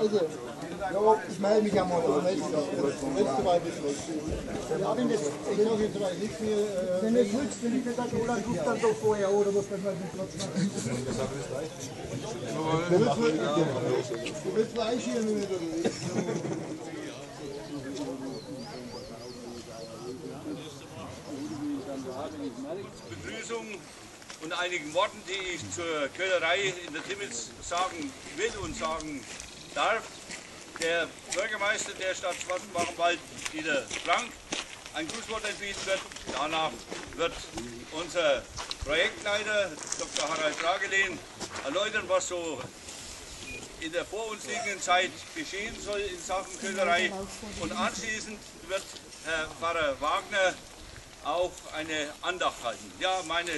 Also, ja, ich melde mich einmal, aber letzte, Mal bis wenn das, ich sage jetzt mal nichts mehr. Äh, wenn es nützt, wenn ich nicht sage, Roland ruft dann doch vorher, oder muss man mal den Platz machen? Du willst Fleisch hier nicht, oder wie? Begrüßung und einigen Worten, die ich zur Köhlerei in der Timmels sagen will und sagen darf. Der Bürgermeister der Stadt Schwarzenbach-Wald, Dieter Frank, ein Grußwort entbieten wird. Danach wird unser Projektleiter, Dr. Harald Tragelehn, erläutern, was so in der vor uns liegenden Zeit geschehen soll in Sachen Köhlerei. Und anschließend wird Herr Pfarrer Wagner auch eine Andacht halten. Ja, meine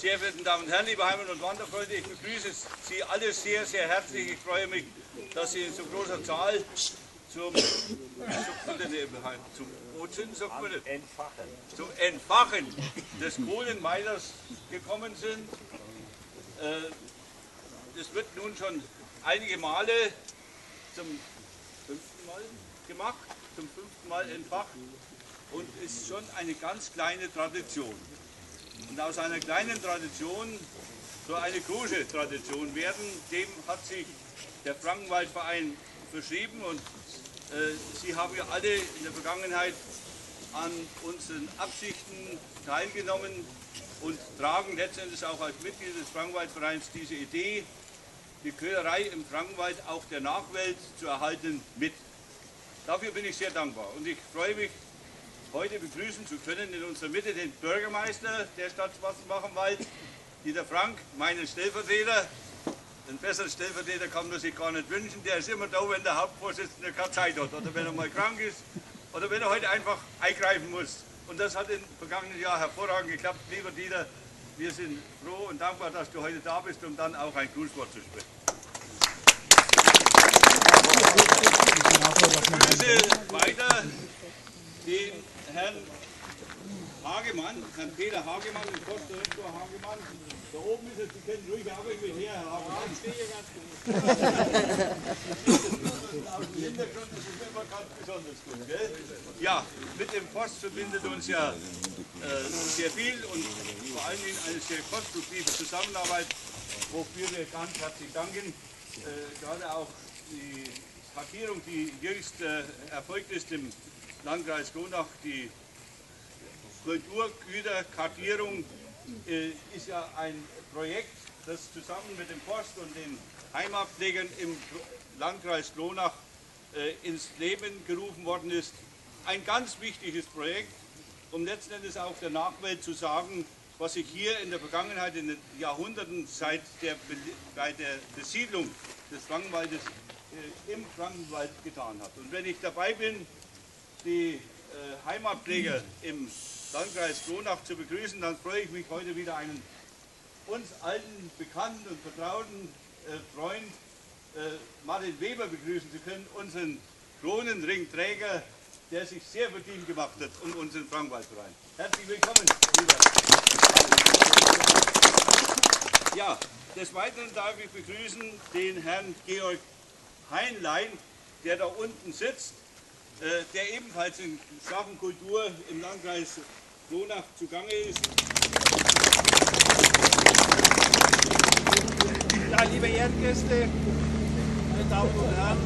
sehr verehrten Damen und Herren, liebe Heimat- und Wanderfreunde, ich begrüße Sie alle sehr, sehr herzlich. Ich freue mich, dass Sie in so großer Zahl zum, zum, Entfachen. zum Entfachen des Kohlenmeilers gekommen sind. Das äh, wird nun schon einige Male zum fünften Mal gemacht, zum fünften Mal entfacht und ist schon eine ganz kleine Tradition. Und aus einer kleinen Tradition soll eine große Tradition werden. Dem hat sich der Frankenwaldverein verschrieben und äh, Sie haben ja alle in der Vergangenheit an unseren Absichten teilgenommen und tragen letztendlich auch als Mitglied des Frankenwaldvereins diese Idee, die Köhlerei im Frankenwald auch der Nachwelt zu erhalten, mit. Dafür bin ich sehr dankbar und ich freue mich, heute begrüßen zu können in unserer Mitte den Bürgermeister der Stadt Schwarzenbach-am-Wald, Dieter Frank, meinen Stellvertreter. Einen besseren Stellvertreter kann man sich gar nicht wünschen. Der ist immer da, wenn der Hauptvorsitzende keine Zeit hat oder wenn er mal krank ist oder wenn er heute einfach eingreifen muss. Und das hat im vergangenen Jahr hervorragend geklappt. Lieber Dieter, wir sind froh und dankbar, dass du heute da bist, um dann auch ein Grußwort zu sprechen. Grüße weiter den Herrn Hagemann, Herrn Peter Hagemann, den Postdirektor Hagemann. Da oben ist er, Sie können ruhig auch mit her, Herr Hagemann. Ich stehe ganz gut. Aus dem Hintergrund ist es immer ganz besonders gut. Gell? Ja, mit dem Post verbindet uns ja äh, sehr viel und vor allen Dingen eine sehr konstruktive Zusammenarbeit, wofür wir ganz herzlich danken. Äh, gerade auch die Kartierung, die jüngst äh, erfolgt ist im Landkreis Kronach, die Kulturgüterkartierung äh, ist ja ein Projekt, das zusammen mit dem Post und den Heimatpflegern im Landkreis Kronach äh, ins Leben gerufen worden ist. Ein ganz wichtiges Projekt, um letzten Endes auch der Nachwelt zu sagen, was sich hier in der Vergangenheit, in den Jahrhunderten seit der, Be bei der Besiedlung des Frankenwaldes äh, im Frankenwald getan hat. Und wenn ich dabei bin, die äh, Heimatpfleger im Landkreis Kronach zu begrüßen, dann freue ich mich heute wieder einen uns alten Bekannten und vertrauten äh, Freund äh, Martin Weber begrüßen zu können, unseren Kronenringträger, der sich sehr verdient gemacht hat um unseren Frankwaldverein. Herzlich willkommen, lieber. Ja, des Weiteren darf ich begrüßen den Herrn Georg Heinlein, der da unten sitzt, der ebenfalls in Sachen Kultur im Landkreis Kronach zugange ist. Ja, liebe Ehrengäste, meine Damen und Herren,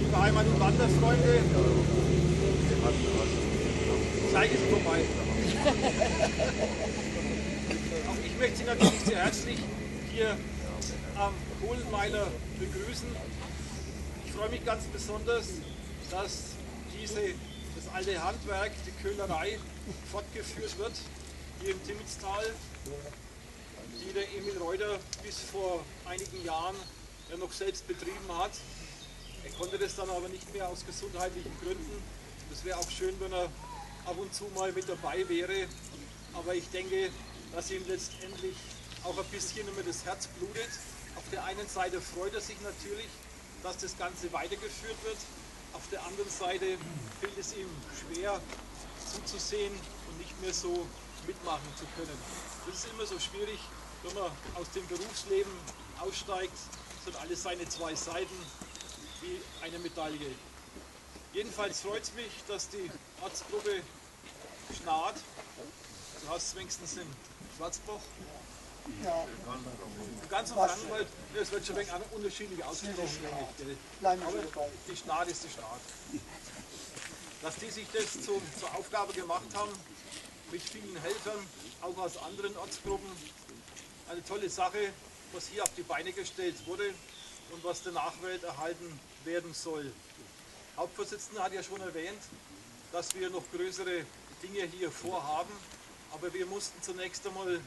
liebe Heimat- und Wanderfreunde, Zeit ist vorbei. Auch ich möchte Sie natürlich sehr herzlich hier am Kohlenmeiler begrüßen. Ich freue mich ganz besonders, dass diese, das alte Handwerk, die Köhlerei, fortgeführt wird hier im Timmelstal, die der Emil Reuter bis vor einigen Jahren ja noch selbst betrieben hat. Er konnte das dann aber nicht mehr aus gesundheitlichen Gründen. Es wäre auch schön, wenn er ab und zu mal mit dabei wäre. Aber ich denke, dass ihm letztendlich auch ein bisschen immer das Herz blutet. Auf der einen Seite freut er sich natürlich, dass das Ganze weitergeführt wird. Auf der anderen Seite fällt es ihm schwer zuzusehen und nicht mehr so mitmachen zu können. Das ist immer so schwierig, wenn man aus dem Berufsleben aussteigt, so alles seine zwei Seiten wie eine Medaille. Jedenfalls freut es mich, dass die Ortsgruppe Schnaat, du hast es wenigstens in Schwarzbach, Ja, ganz im Frankenwald, es wird schon ein wenig unterschiedlich ausgesprochen, denke ich. gell. kleine Aber die Schnaat ist die Schnaat. Dass die sich das zum, zur Aufgabe gemacht haben, mit vielen Helfern, auch aus anderen Ortsgruppen, eine tolle Sache, was hier auf die Beine gestellt wurde und was der Nachwelt erhalten werden soll. Hauptvorsitzender hat ja schon erwähnt, dass wir noch größere Dinge hier vorhaben, aber wir mussten zunächst einmal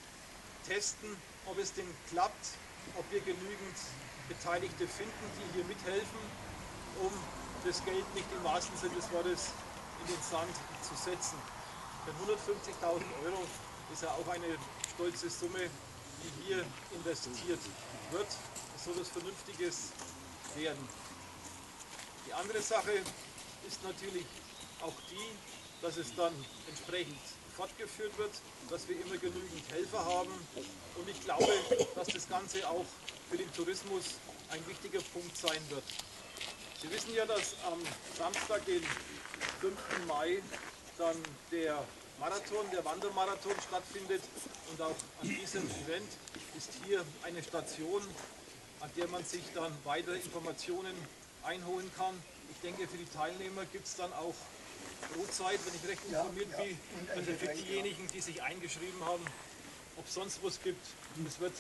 testen, ob es denn klappt, ob wir genügend Beteiligte finden, die hier mithelfen, um das Geld nicht im wahrsten Sinne des Wortes in den Sand zu setzen. Denn 150.000 Euro ist ja auch eine stolze Summe, die hier investiert wird. Es soll etwas Vernünftiges werden. Die andere Sache ist natürlich auch die, dass es dann entsprechend fortgeführt wird, dass wir immer genügend Helfer haben. Und ich glaube, dass das Ganze auch für den Tourismus ein wichtiger Punkt sein wird. Sie wissen ja, dass am Samstag, den 5. Mai, dann der Marathon, der Wandermarathon stattfindet. Und auch an diesem Event ist hier eine Station, an der man sich dann weitere Informationen einholen kann. Ich denke, für die Teilnehmer gibt es dann auch Brotzeit, wenn ich recht informiert bin. Also für diejenigen, die sich eingeschrieben haben, ob es sonst was gibt. Das wird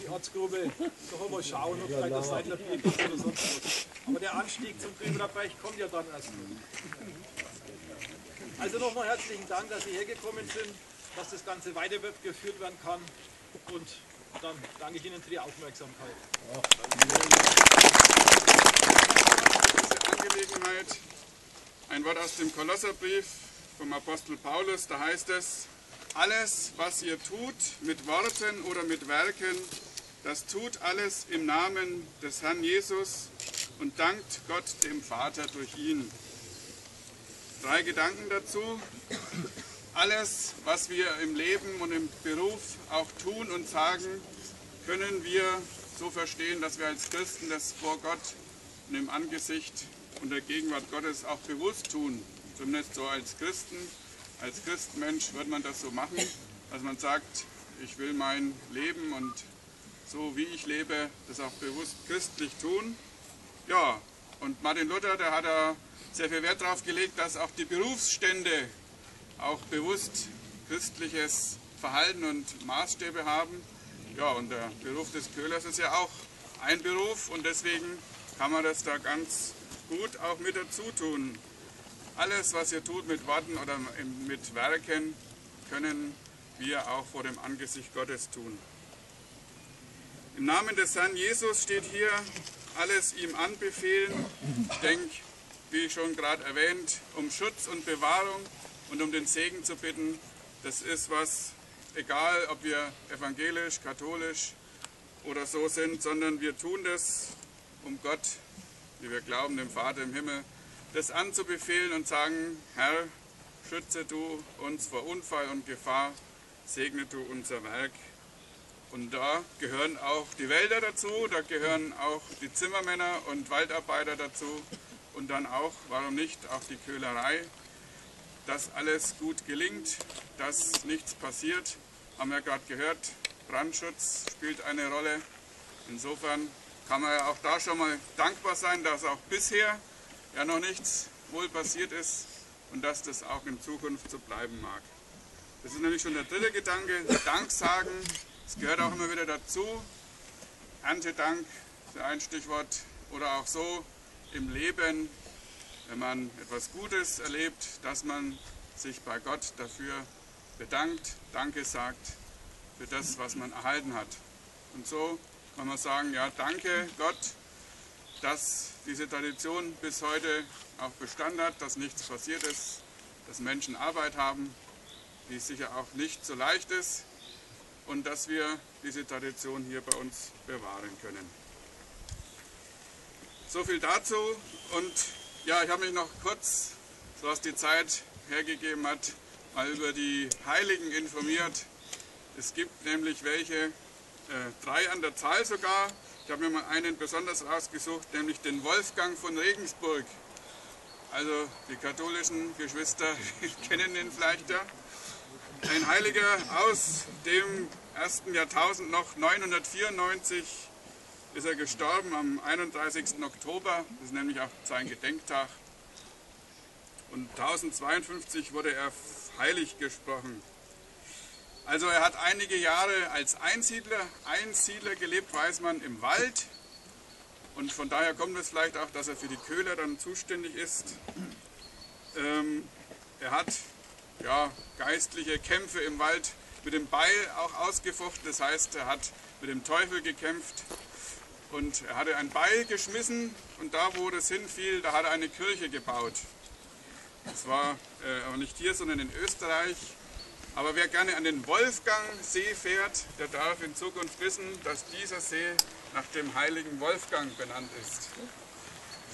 die Ortsgruppe noch einmal schauen, ob vielleicht das Seidler Bier gibt oder sonst was. Aber der Anstieg zum Berg kommt ja dann erst. Also nochmal herzlichen Dank, dass Sie hergekommen sind, dass das Ganze weitergeführt werden kann. Und dann danke ich Ihnen für die Aufmerksamkeit. diese Angelegenheit. Ein Wort aus dem Kolosserbrief vom Apostel Paulus, da heißt es, alles, was ihr tut, mit Worten oder mit Werken, das tut alles im Namen des Herrn Jesus und dankt Gott dem Vater durch ihn. Drei Gedanken dazu. Alles, was wir im Leben und im Beruf auch tun und sagen, können wir so verstehen, dass wir als Christen das vor Gott und im Angesicht und der Gegenwart Gottes auch bewusst tun. Zumindest so als Christen, als Christenmensch wird man das so machen, dass man sagt, ich will mein Leben und so wie ich lebe, das auch bewusst christlich tun. Ja, und Martin Luther, der hat da sehr viel Wert darauf gelegt, dass auch die Berufsstände auch bewusst christliches Verhalten und Maßstäbe haben. Ja, und der Beruf des Köhlers ist ja auch ein Beruf und deswegen kann man das da ganz gut auch mit dazu tun. Alles, was ihr tut mit Worten oder mit Werken, können wir auch vor dem Angesicht Gottes tun. Im Namen des Herrn Jesus steht hier alles ihm anbefehlen. Ich denke, wie schon gerade erwähnt, um Schutz und Bewahrung und um den Segen zu bitten. Das ist was, egal ob wir evangelisch, katholisch oder so sind, sondern wir tun das, um Gott, wie wir glauben, dem Vater im Himmel, das anzubefehlen und sagen, Herr, schütze du uns vor Unfall und Gefahr, segne du unser Werk. Und da gehören auch die Wälder dazu, da gehören auch die Zimmermänner und Waldarbeiter dazu und dann auch, warum nicht, auch die Köhlerei. Dass alles gut gelingt, dass nichts passiert, haben wir gerade gehört, Brandschutz spielt eine Rolle. Insofern kann man ja auch da schon mal dankbar sein, dass auch bisher ja noch nichts wohl passiert ist und dass das auch in Zukunft so bleiben mag. Das ist nämlich schon der dritte Gedanke, Dank sagen. Es gehört auch immer wieder dazu. Erntedank ist ein Stichwort. Oder auch so im Leben, wenn man etwas Gutes erlebt, dass man sich bei Gott dafür bedankt, Danke sagt für das, was man erhalten hat. Und so kann man sagen, ja, danke Gott, dass diese Tradition bis heute auch Bestand hat, dass nichts passiert ist, dass Menschen Arbeit haben, die sicher auch nicht so leicht ist und dass wir diese Tradition hier bei uns bewahren können. So viel dazu und ja, ich habe mich noch kurz, so was die Zeit hergegeben hat, mal über die Heiligen informiert. Es gibt nämlich welche, drei an der Zahl sogar, Ich habe mir mal einen besonders rausgesucht, nämlich den Wolfgang von Regensburg. Also die katholischen Geschwister kennen ihn vielleicht ja. Ein Heiliger aus dem ersten Jahrtausend noch, 994 ist er gestorben, am 31. Oktober, das ist nämlich auch sein Gedenktag. Und 1052 wurde er heilig gesprochen. Also er hat einige Jahre als Einsiedler, Einsiedler gelebt, weiß man, im Wald. Und von daher kommt es vielleicht auch, dass er für die Köhler dann zuständig ist. Ähm, er hat ja, geistliche Kämpfe im Wald mit dem Beil auch ausgefochten. Das heißt, er hat mit dem Teufel gekämpft und er hatte ein Beil geschmissen und da, wo das hinfiel, da hat er eine Kirche gebaut. Das war äh, aber nicht hier, sondern in Österreich. Aber wer gerne an den Wolfgangsee fährt, der darf in Zukunft wissen, dass dieser See nach dem heiligen Wolfgang benannt ist.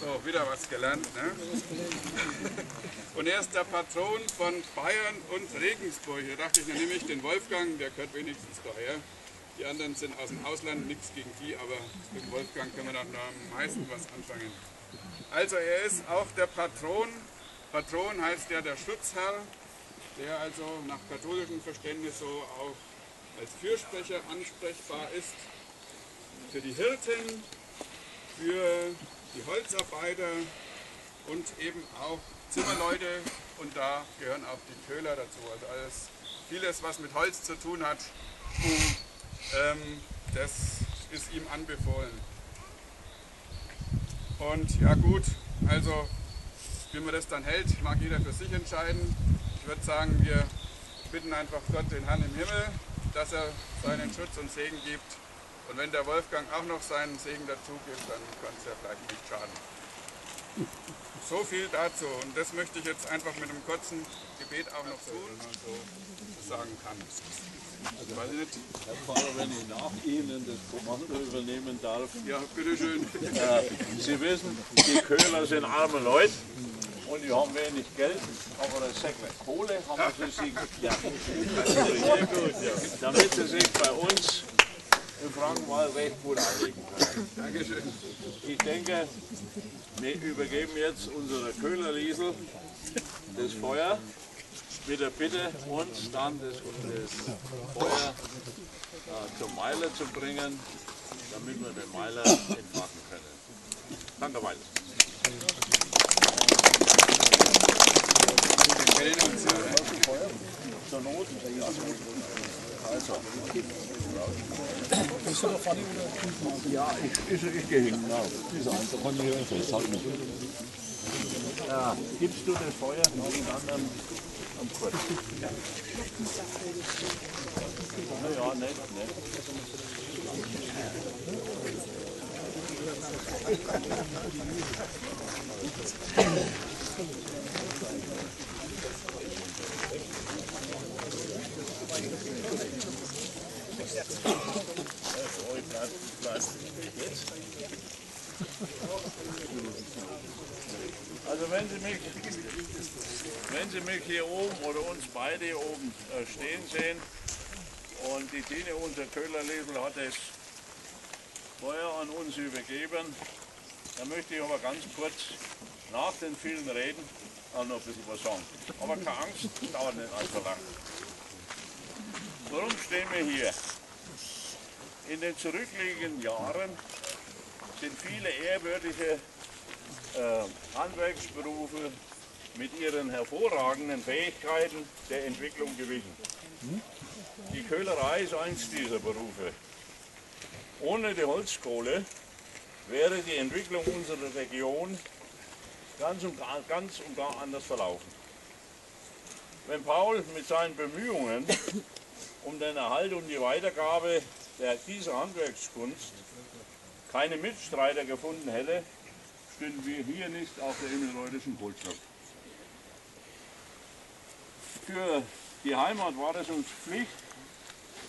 So, wieder was gelernt. Ne? Und er ist der Patron von Bayern und Regensburg. Da dachte ich, dann nehme ich den Wolfgang, der gehört wenigstens daher. Die anderen sind aus dem Ausland, nichts gegen die, aber mit Wolfgang können wir dann am meisten was anfangen. Also er ist auch der Patron. Patron heißt ja der Schutzherr, der also nach katholischem Verständnis so auch als Fürsprecher ansprechbar ist. Für die Hirten, für die Holzarbeiter und eben auch Zimmerleute und da gehören auch die Köhler dazu. Also alles, vieles, was mit Holz zu tun hat, ähm, das ist ihm anbefohlen. Und ja gut, also wie man das dann hält, mag jeder für sich entscheiden. Ich würde sagen, wir bitten einfach Gott, den Herrn im Himmel, dass er seinen Schutz und Segen gibt und wenn der Wolfgang auch noch seinen Segen dazu gibt, dann kann es ja vielleicht nicht schaden. So viel dazu. Und das möchte ich jetzt einfach mit einem kurzen Gebet auch noch tun, wenn man so sagen kann. Also, weiß ich nicht. Herr Pfarrer, wenn ich nach Ihnen das Kommando übernehmen darf. Ja, bitteschön. Äh, Sie wissen, die Köhler sind arme Leute und die haben wenig Geld, aber ein Säckle Kohle haben sie sich ja, sehr gut, ja. damit sie sich bei uns im Frankenwald recht gut anlegen können. Dankeschön. Ich denke, wir übergeben jetzt unserer Köhlerliesel das Feuer mit der Bitte, uns dann das, das Feuer äh, zum Meiler zu bringen, damit wir den Meiler entfachen können. Danke, Meiler. Zur Not. Also. Ja, ich, ich, ich gehe hin. Ja, diese eine kann ich hier festhalten. Ja, gibst du das Feuer noch den anderen am Kurs? Naja, nicht, nicht. Also wenn Sie mich, wenn Sie mich hier oben oder uns beide hier oben äh, stehen sehen und die Tine, unser Köhlerlesel, hat das Feuer an uns übergeben, dann möchte ich aber ganz kurz nach den vielen Reden auch noch ein bisschen was sagen. Aber keine Angst, dauert nicht allzu lang. Warum stehen wir hier? In den zurückliegenden Jahren sind viele ehrwürdige äh, Handwerksberufe mit ihren hervorragenden Fähigkeiten der Entwicklung gewichen. Die Köhlerei ist eins dieser Berufe. Ohne die Holzkohle wäre die Entwicklung unserer Region ganz und gar, ganz und gar anders verlaufen. Wenn Paul mit seinen Bemühungen um den Erhalt und die Weitergabe der, dieser Handwerkskunst keine Mitstreiter gefunden hätte, stünden wir hier nicht auf der immelreutischen Kohlschrift. Für die Heimat war es uns Pflicht,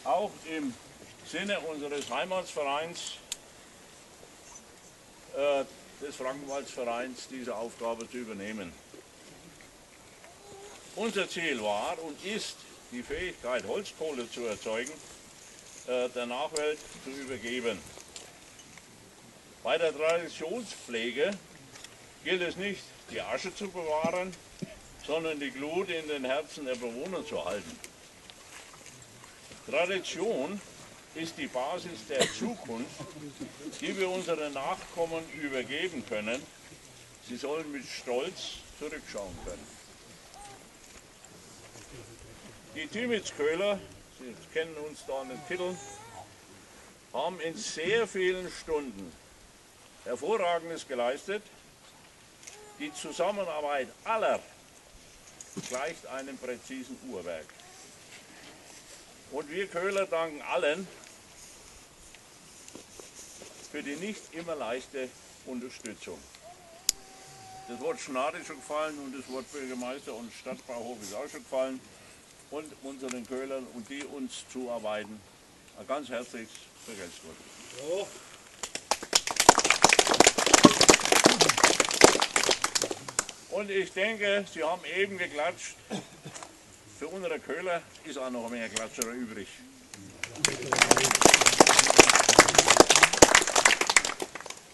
auch im Sinne unseres Heimatsvereins, äh, des Frankenwaldsvereins, diese Aufgabe zu übernehmen. Unser Ziel war und ist, die Fähigkeit, Holzkohle zu erzeugen, der Nachwelt zu übergeben. Bei der Traditionspflege gilt es nicht, die Asche zu bewahren, sondern die Glut in den Herzen der Bewohner zu halten. Tradition ist die Basis der Zukunft, die wir unseren Nachkommen übergeben können. Sie sollen mit Stolz zurückschauen können. Die Timitzköhler, kennen uns da an den Titeln, haben in sehr vielen Stunden Hervorragendes geleistet. Die Zusammenarbeit aller gleicht einem präzisen Uhrwerk. Und wir Köhler danken allen für die nicht immer leichte Unterstützung. Das Wort Schnade ist schon gefallen und das Wort Bürgermeister und Stadtbauhof ist auch schon gefallen. Und unseren Köhlern und die uns zuarbeiten, ein ganz herzliches Vergelt's Gott. Und ich denke, Sie haben eben geklatscht. Für unsere Köhler ist auch noch mehr Klatscher übrig.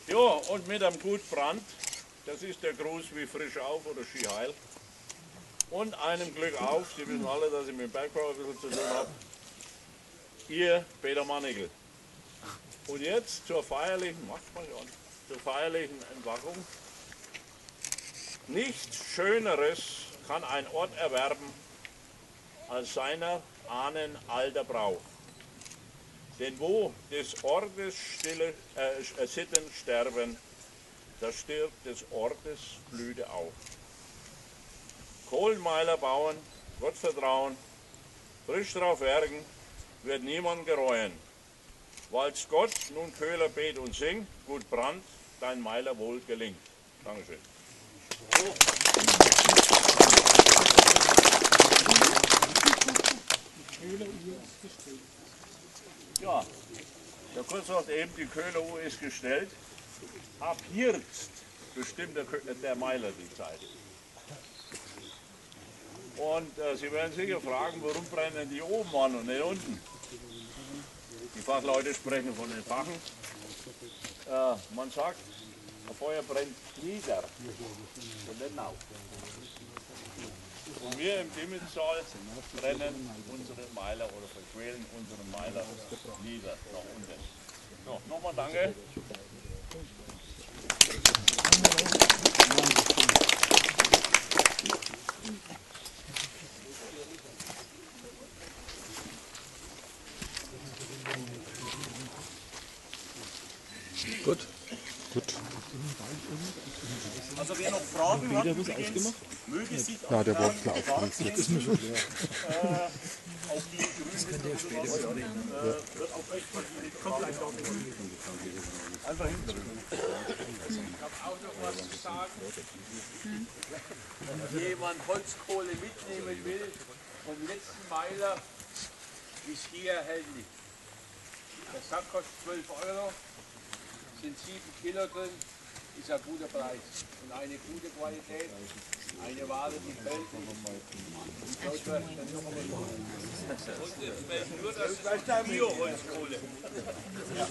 Ja, und mit einem Gut Brand, das ist der Gruß wie frisch auf oder Ski heil. Und einem Glück auf, Sie wissen alle, dass ich mit dem Bergbau ein bisschen zu tun habe. Ihr Peter Mannigel. Und jetzt zur feierlichen, macht mal ja, zur feierlichen Entwachung. Nichts Schöneres kann ein Ort erwerben als seiner Ahnen alter Brauch. Denn wo des Ortes stille äh, Sitten sterben, da stirbt des Ortes Blüte auf. Kohlenmeiler bauen, Gott vertrauen, frisch drauf werken, wird niemand gereuen. Weil's Gott nun Köhler bet und singt, gut Brand, dein Meiler wohl gelingt. Dankeschön. Ja, der Kurz sagt eben, die Köhleruhr ist gestellt. Ab jetzt bestimmt der, der Meiler die Zeit. Und äh, Sie werden sicher fragen, warum brennen die oben an und nicht unten? Die Fachleute sprechen von den Fachen. Äh, man sagt, ein Feuer brennt nieder und nicht auf. Und wir im Dimmelssaal brennen unsere Meiler oder verquälen unsere Meiler nieder nach unten. So, nochmal danke. Fragen hat, übrigens, möge sich Ja, der auch Wort klar aufgelegt. Jetzt ist äh, auf die grüne äh, wird Kommt gleich noch Einfach hinten. auch noch was zu sagen. Wenn jemand Holzkohle mitnehmen will, vom letzten Meiler bis hier erhältlich. Der Sack kostet 12 Euro, sind 7 Kilo drin, ist ein guter Preis. Und eine gute Qualität, eine Ware, die fällt. Und Deutschland dann nur das Bioholzkohle. Ja.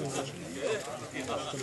Ja.